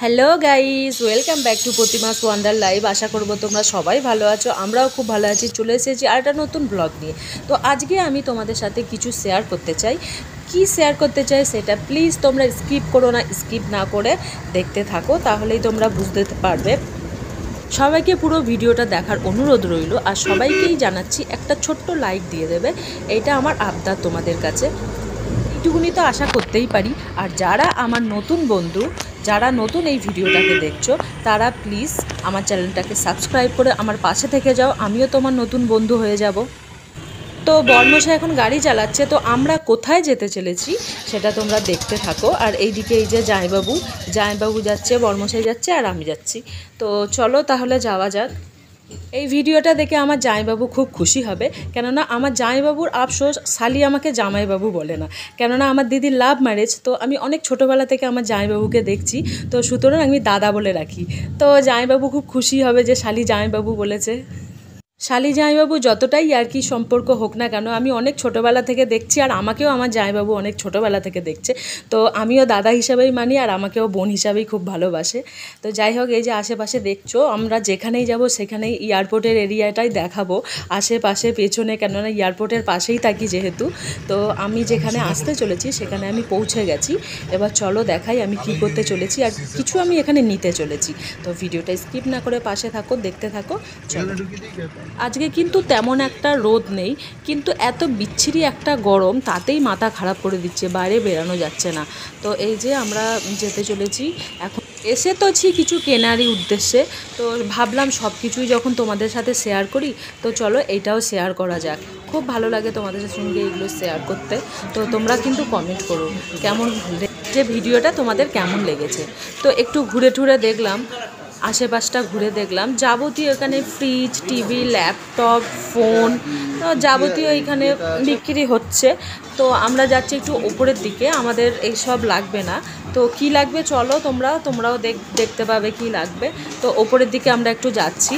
Hello guys welcome back to প্রতিমাস wonder live আশা করব তোমরা সবাই ভালো আছো, আমরাও খুব ভালো আছি। চলে এসেছি আর একটা নতুন ব্লগ নিয়ে। তো আজকে আমি তোমাদের সাথে কিছু শেয়ার করতে চাই। কি শেয়ার করতে চাই সেটা প্লিজ তোমরা স্কিপ করো না স্কিপ না করে দেখতে থাকো, তাহলেই তোমরা বুঝতে পারবে। সবাইকে পুরো ভিডিওটা দেখার অনুরোধ রইল আর সবাইকেই জানাচ্ছি একটা ছোট্ট লাইক দিয়ে দেবে। এটা আমার আবদার তোমাদের কাছে। এইটুকুনি তো আশা করতেই পারি। আর যারা আমার নতুন বন্ধু, যারা নতুন এই ভিডিওটাকে দেখছ, তারা প্লিজ আমার চ্যানেলটাকে সাবস্ক্রাইব করে আমার পাশে থেকে যাও। আমিও তোমার নতুন বন্ধু হয়ে যাব। তো বর্মশাই এখন গাড়ি চালাচ্ছে, তো আমরা কোথায় যেতে চলেছি সেটা তোমরা দেখতে থাকো। আর এইদিকে এই যে জামাইবাবু জামাইবাবু যাচ্ছে, বর্মশাই যাচ্ছে আর আমি যাচ্ছি। তো চলো তাহলে যাওয়া যাক। এই ভিডিওটা দেখে আমার জামাইবাবু খুব খুশি হবে, কেননা আমার জামাইবাবুর আফসোস শালি আমাকে জামাইবাবু বলে না। কেননা আমার দিদির লাভ ম্যারেজ তো আমি অনেক ছোটোবেলা থেকে আমার জামাইবাবুকে দেখছি, তো সুতরাং আমি দাদা বলে রাখি। তো জামাইবাবু খুব খুশি হবে যে শালি জামাইবাবু বলেছে। শালি জামাইবাবু, যতটাই আর কি সম্পর্ক হোক না কেন, আমি অনেক ছোটোবেলা থেকে দেখছি আর আমাকেও আমার জামাইবাবু অনেক ছোটোবেলা থেকে দেখছে। তো আমিও দাদা হিসাবেই মানি আর আমাকেও বোন হিসাবেই খুব ভালোবাসে। তো যাই হোক, এই যে আশেপাশে দেখছ, আমরা যেখানেই যাব সেখানেই এয়ারপোর্টের এরিয়াটাই দেখাবো। আশেপাশে, পেছনে, কেননা এয়ারপোর্টের পাশেই থাকি যেহেতু। তো আমি যেখানে আসতে চলেছি সেখানে আমি পৌঁছে গেছি। এবার চলো দেখাই আমি কি করতে চলেছি আর কিছু আমি এখানে নিতে চলেছি। তো ভিডিওটা স্কিপ না করে পাশে থাকো, দেখতে থাকো, চলো। আজকে কিন্তু তেমন একটা রোদ নেই, কিন্তু এত বিচ্ছিরি একটা গরম তাতেই মাথা খারাপ করে দিচ্ছে, বাইরে বেরানো যাচ্ছে না। তো এই যে আমরা যেতে চলেছি, এখন এসে তো ছি কিছু কেনারই উদ্দেশ্যে, তো ভাবলাম সব কিছুই যখন তোমাদের সাথে শেয়ার করি, তো চলো এইটাও শেয়ার করা যাক। খুব ভালো লাগে তোমাদের সঙ্গে এগুলো শেয়ার করতে, তো তোমরা কিন্তু কমেন্ট করো, কেমন যে ভিডিওটা তোমাদের কেমন লেগেছে। তো একটু ঘুরে টুরে দেখলাম আশেপাশটা ঘুরে দেখলাম। যাবতীয় এখানে ফ্রিজ টিভি ল্যাপটপ ফোন যাবতীয় এখানে বিক্রি হচ্ছে। তো আমরা যাচ্ছি একটু ওপরের দিকে, আমাদের এইসব লাগবে না। তো কি লাগবে চলো তোমরা, তোমরাও দেখ, দেখতে পাবে কি লাগবে। তো ওপরের দিকে আমরা একটু যাচ্ছি।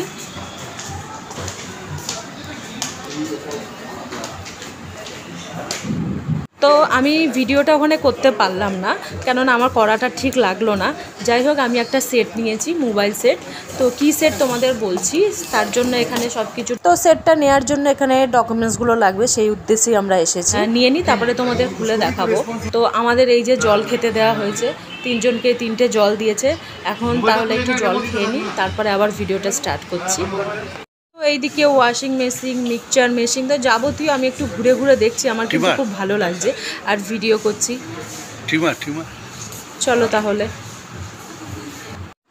তো আমি ভিডিওটা ওখানে করতে পারলাম না কেননা আমার করাটা ঠিক লাগল না। যাই হোক আমি একটা সেট নিয়েছি মোবাইল সেট তো কি সেট তোমাদের বলছি তার জন্য এখানে সব কিছু তো সেটটা নেওয়ার জন্য এখানে ডকুমেন্টসগুলো লাগবে সেই উদ্দেশ্যেই আমরা এসেছি। নিয়ে নিই তারপরে তোমাদের খুলে দেখাবো। তো আমাদের এই যে জল খেতে দেওয়া হয়েছে তিনজনকে তিনটে জল দিয়েছে। এখন তাহলে একটু জল খেয়ে নিই তারপরে আবার ভিডিওটা স্টার্ট করছি। এইদিকে ওয়াশিং মেশিন মিক্সচার মেশিন তো যাবতীয় আমি একটু ঘুরে ঘুরে দেখছি আমার কিন্তু খুব ভালো লাগছে আর ভিডিও করছি। চলো তাহলে।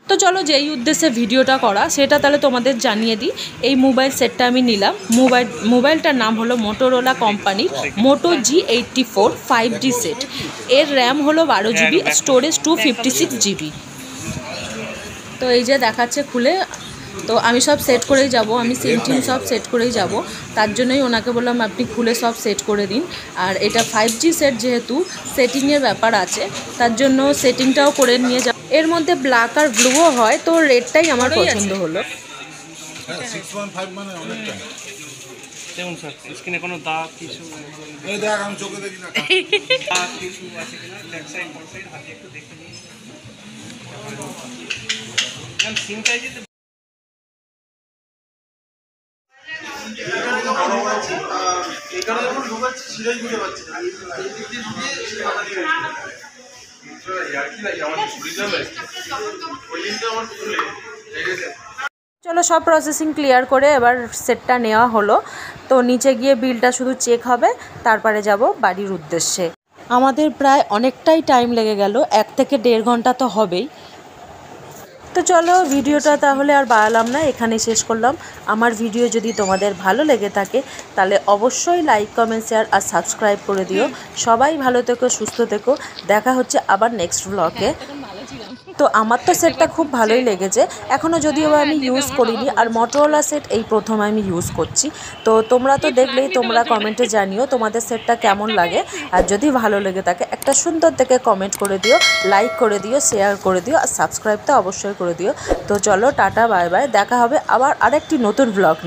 তো চলো যেই উদ্দেশ্যে ভিডিওটা করা সেটা তাহলে তোমাদের জানিয়ে দিই। এই মোবাইল সেটটা আমি নিলাম। মোবাইল মোবাইলটার নাম হলো Motorola company Moto G eighty four five G set এর র্যাম হলো বারো GB storage two fifty six GB তো এই যে দেখাচ্ছে খুলে তো আমি সব সেট করেই যাব আমি সিম টিম সব সেট করেই যাব। তার জন্যই ওনাকে বললাম আপনি খুলে সব সেট করে দিন। আর এটা ফাইভ জি সেট যেহেতু সেটিংয়ের ব্যাপার আছে তার জন্য সেটিংটাও করে নিয়ে যাব। এর মধ্যে ব্ল্যাক আর ব্লুও হয় তো রেডটাই আমার পছন্দ হলো। সিক্স ওয়ান ফাইভ মানে অনেকটা। দেখুন স্যার স্ক্রিনে কোনো দাগ কিছু? এই দেখ আমি চোখে দেখি না। দাগ কিছু আছে কিনা? লেফট সাইড ফ্রন্ট সাইড হাতে একটু দেখে নিন। সিমটাই যদি চলো সব প্রসেসিং ক্লিয়ার করে এবার সেটটা নেওয়া হলো। তো নিচে গিয়ে বিলটা শুধু চেক হবে, তারপরে যাব বাড়ির উদ্দেশ্যে। আমাদের প্রায় অনেকটাই টাইম লেগে গেল, এক থেকে দেড় ঘণ্টা তো হবেই। তো চলো, ভিডিওটা তাহলে আর বাড়ালাম না এখানে শেষ করলাম। আমার ভিডিও যদি তোমাদের ভালো লেগে থাকে, তাহলে অবশ্যই লাইক কমেন্ট শেয়ার আর সাবস্ক্রাইব করে দিও। সবাই ভালো থেকো, সুস্থ থেকো। দেখা হচ্ছে আবার নেক্সট ব্লগে তো আমার তো সেটটা খুব ভালোই লেগেছে। এখনও যদিও আমি ইউজ করিনি আর মটোরোলা সেট এই প্রথম আমি ইউজ করছি। তো তোমরা তো দেখলেই তোমরা কমেন্টে জানিও তোমাদের সেটটা কেমন লাগে। আর যদি ভালো লেগে থাকে, একটা সুন্দর থেকে কমেন্ট করে দিও লাইক করে দিও শেয়ার করে দিও আর সাবস্ক্রাইব তো অবশ্যই করে দিও। তো চলো টাটা বাই বাই দেখা হবে আবার আরেকটি নতুন ব্লগ